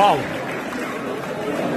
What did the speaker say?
Wow.